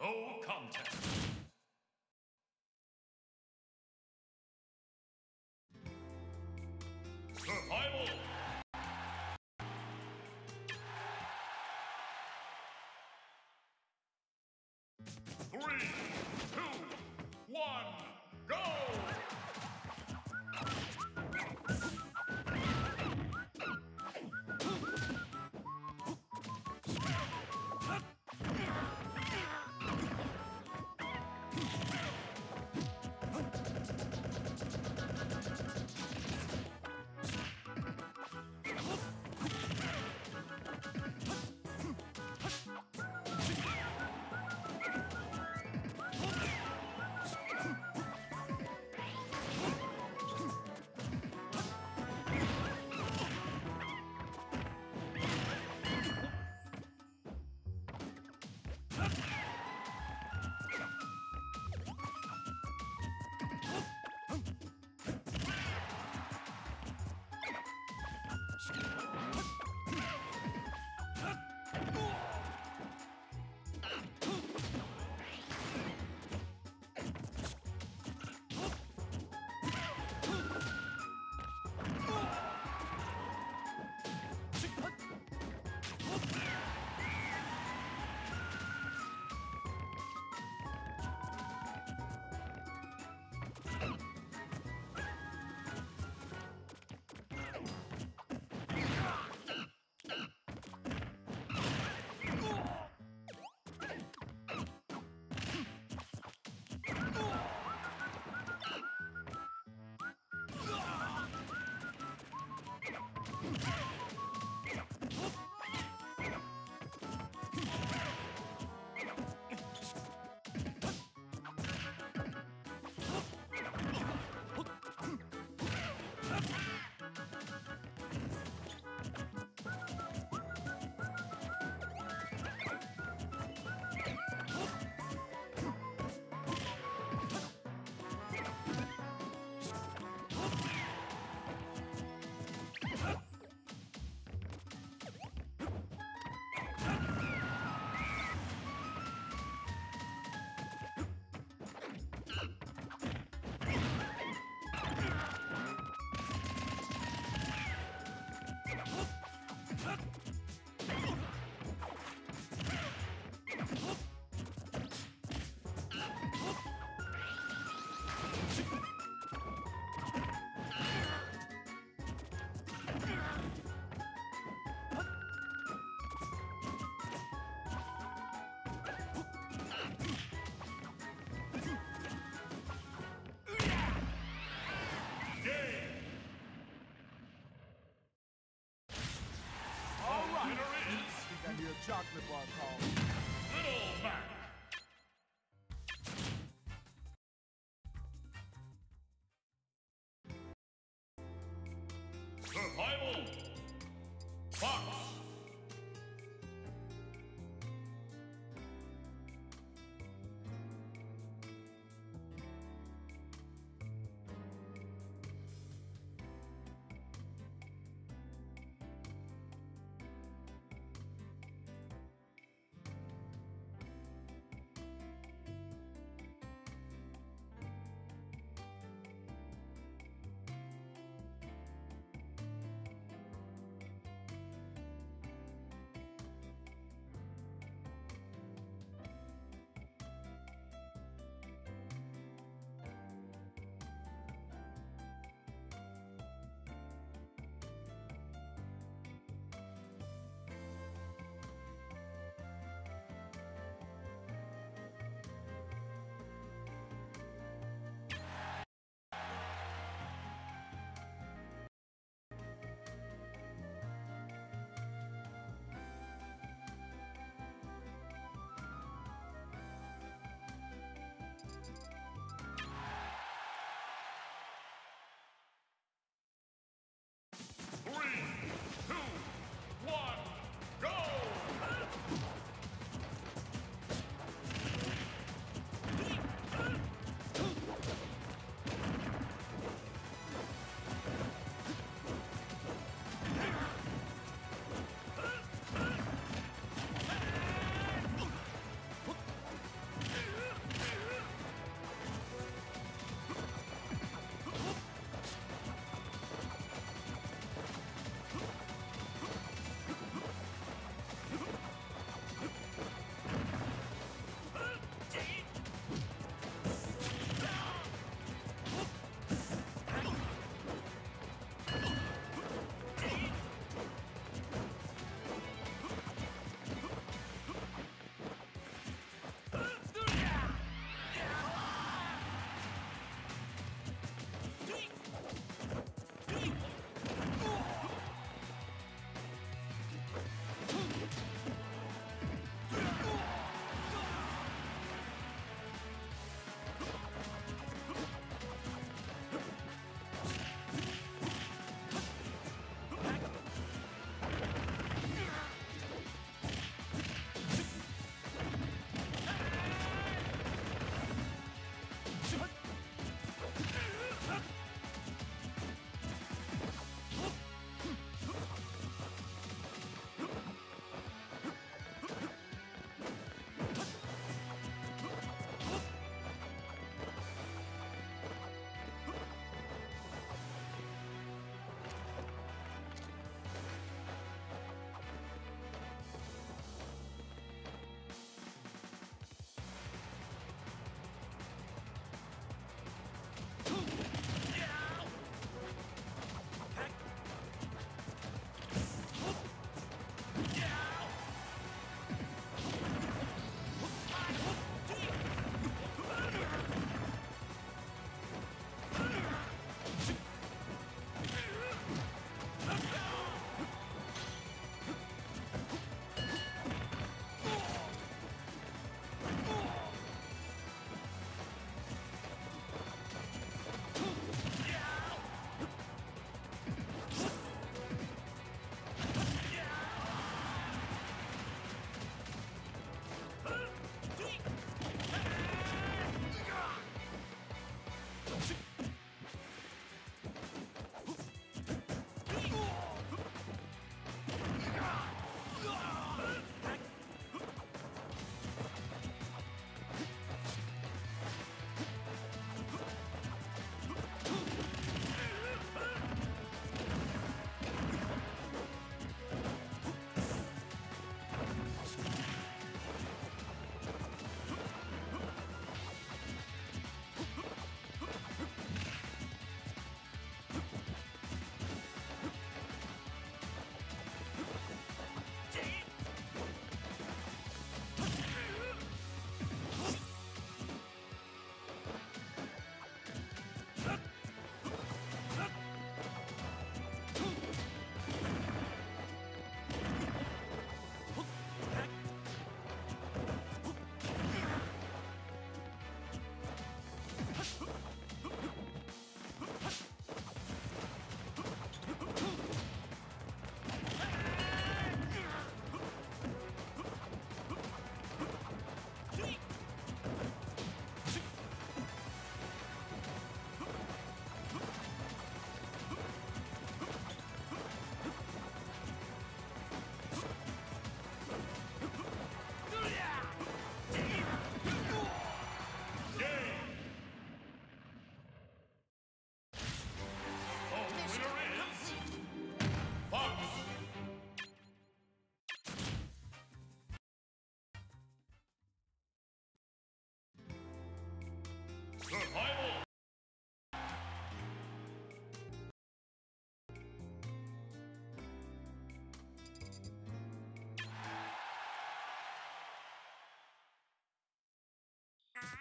No contest. Survival. Three, two, one, go! Chocolate bar call. Little Mac.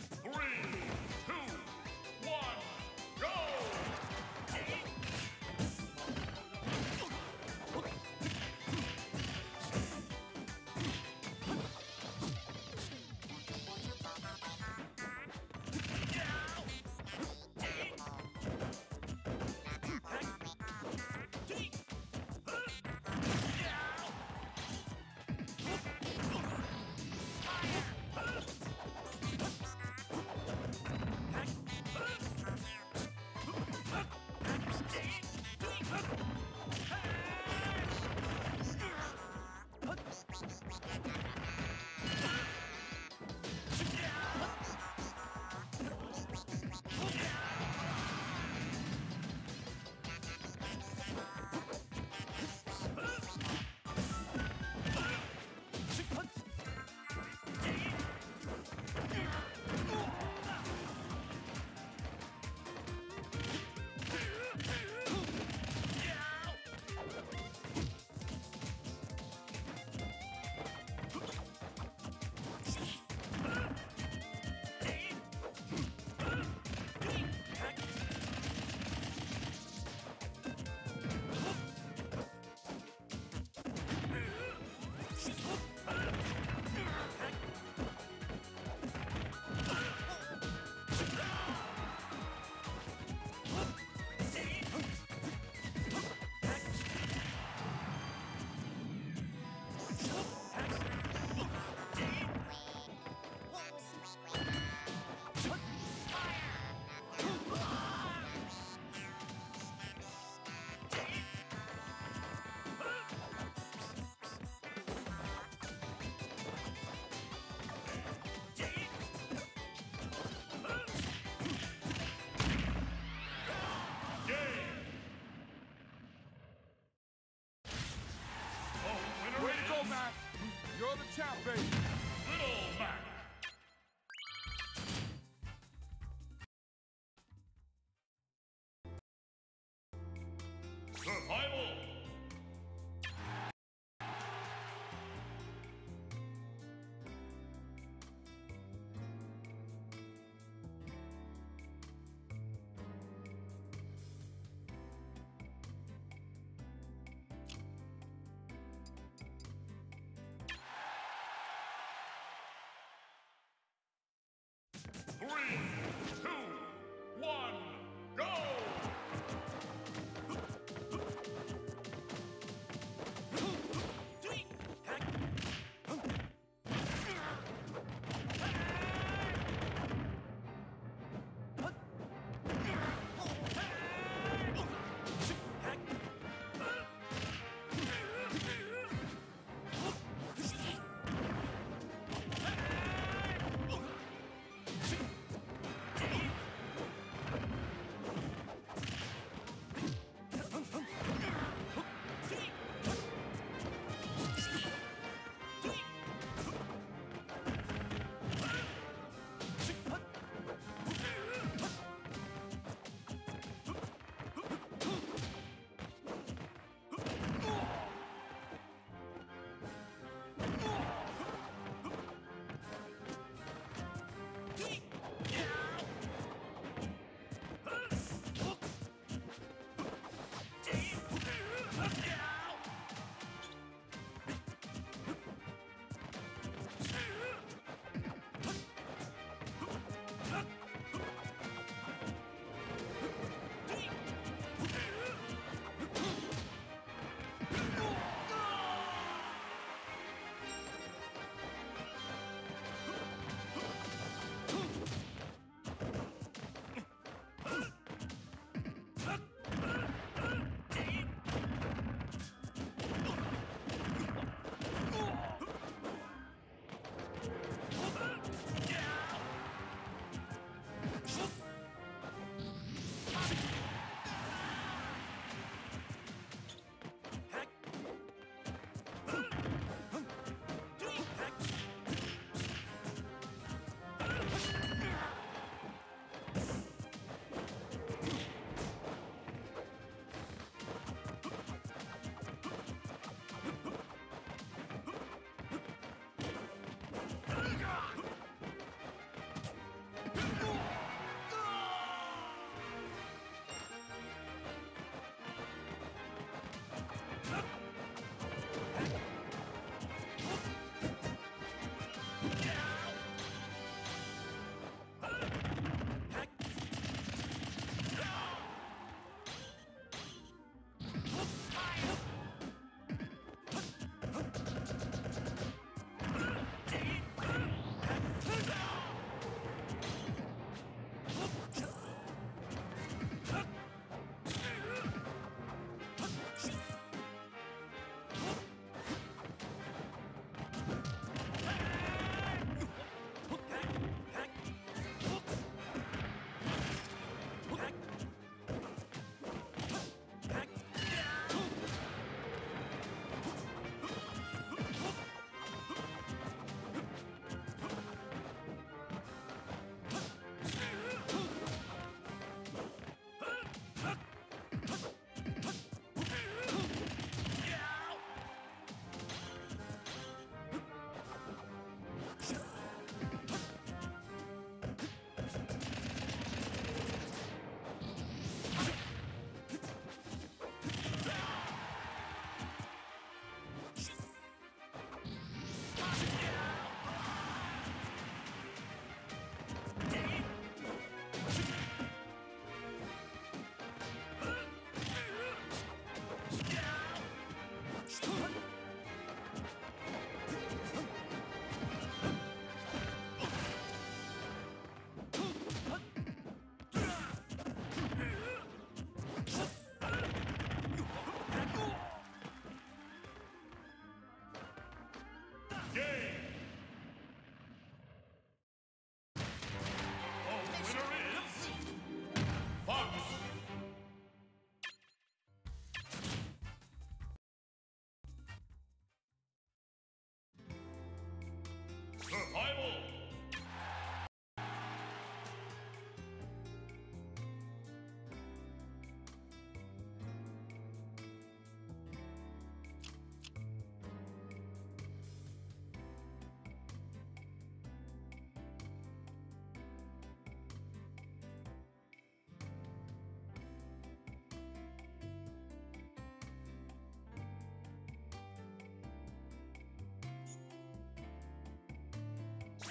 three. You're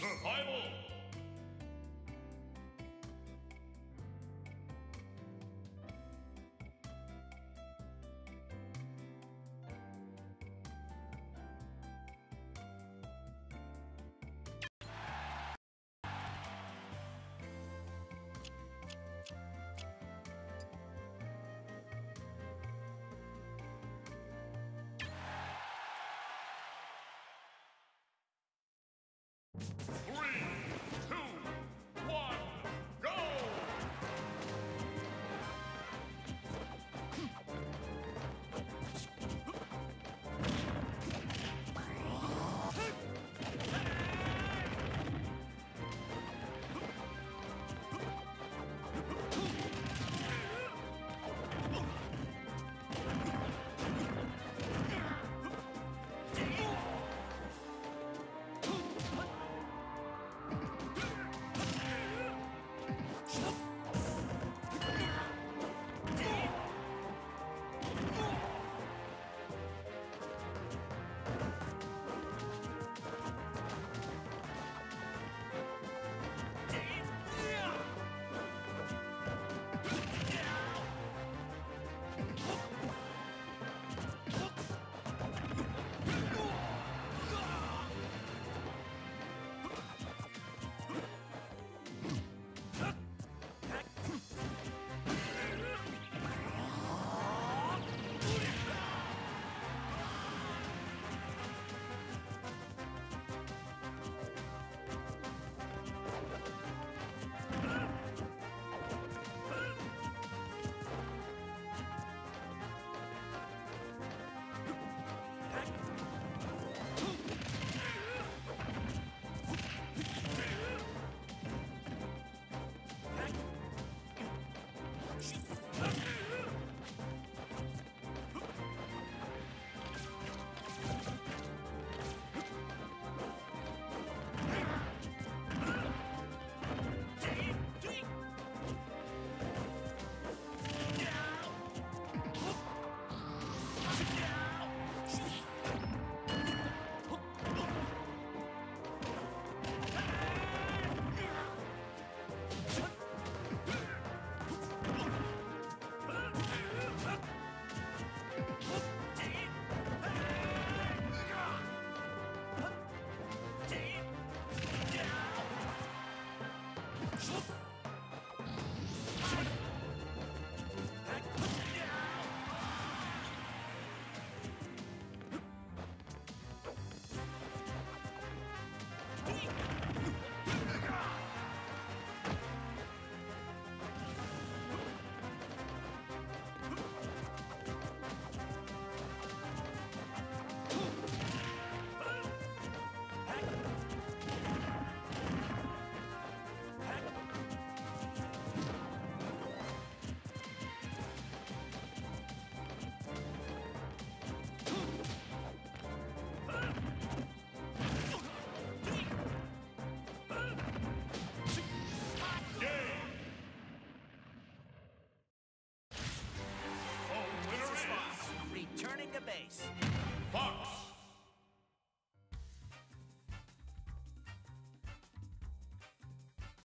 Survival.